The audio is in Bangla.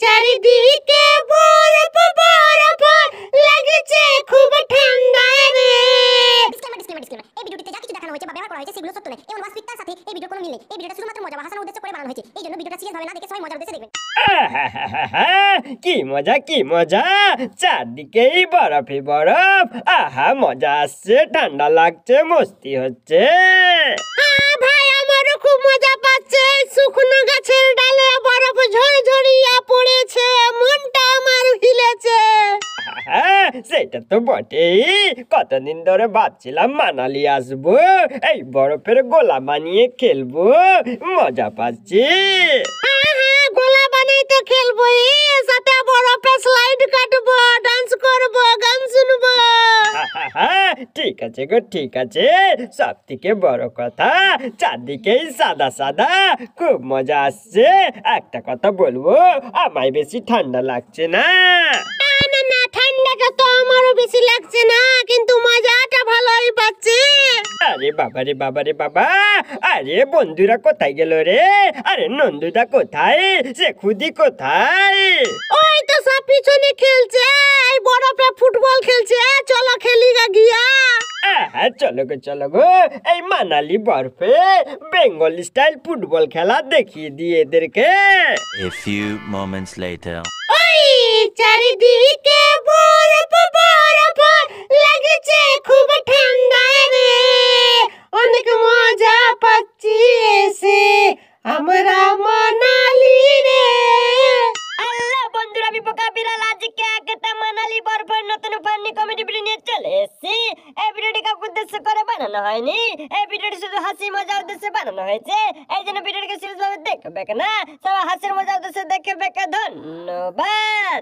চারিদিকে বরফ বরফ লাগছে খুব ঠান্ডা রে। ডিসক্লেমার ডিসক্লেমার ডিসক্লেমার এই ভিডিওটিতে যা কিছু দেখানো হয়েছে বা ব্যবহার করা হয়েছে সেগুলো সত্য নয়। এবং বাস্তবিকতার সাথে এই ভিডিওর কোনো মিল নেই। এই ভিডিওটা শুধুমাত্র মজা বা হাসানোর উদ্দেশ্যে করে বানানো হয়েছে। এই জন্য ভিডিওটা সিরিয়াস ভাবে না দেখে সবাই মজার উদ্দেশ্যে দেখবেন। কি মজা কি মজা। চারদিকেই বরফই বরফ। আহা মজা আসছে ঠান্ডা লাগছে মস্তি হচ্ছে। হ্যাঁ ভাই আমারও খুব মজা পাচ্ছে। শুকনো সেটা তো বটেই। কতদিন ধরে ভাবছিলাম মানালি আসব এই বরফের গোলা বানিয়ে খেলব। মজা পাচ্ছি। গোলা বানাই তো খেলব সাথে বরফে স্লাইড কাটবো ডান্স করব গান শুনব। ঠিক আছে গো ঠিক আছে। সব থেকে বড় কথা চারদিকেই সাদা সাদা খুব মজা আসছে। একটা কথা বলব আমায় বেশি ঠান্ডা লাগছে না। আমারও বেশি লাগছে না কিন্তু মজাটা ভালোই পাচ্ছি। আরে বাবা রে বাবা রে বাবা আরে বন্ধুরা কোথায় গেল রে? আরে নন্দুদা কোথায়? সে খুদি কোথায়? ওই তো সব পিছনে খেলছে এই বরফে ফুটবল খেলছে চলো খেলি গা গিয়া। আহা, চলো গো চলো গো এই মানালি বরফে বেঙ্গল স্টাইল ফুটবল খেলা দেখিয়ে দিয়ে এদেরকে। A few moments later. ওই চারিদিকে বরফ বরফ লাগছে খুব ঠান্ডা রে অনেক মজা পাচ্ছি এসে আমরা মানালি রে। আল্লাহ বন্ধুরা, আমি পোকা বিড়াল, আজকে একটা মানালি বরফের নতুন ফানি কমেডি ভিডিও নিয়ে চলে এসেছি। এই ভিডিওটি কাউকে উদ্দেশ্য করে বানানো হয়নি। এই ভিডিওটি শুধু হাসি মজা উদ্দেশ্যে বানানো হয়েছে। এই জন্য ভিডিওটিকে সিরিয়াস ভাবে দেখবে না সবাই হাসির মজা উদ্দেশ্যে দেখবে ধন্যবাদ।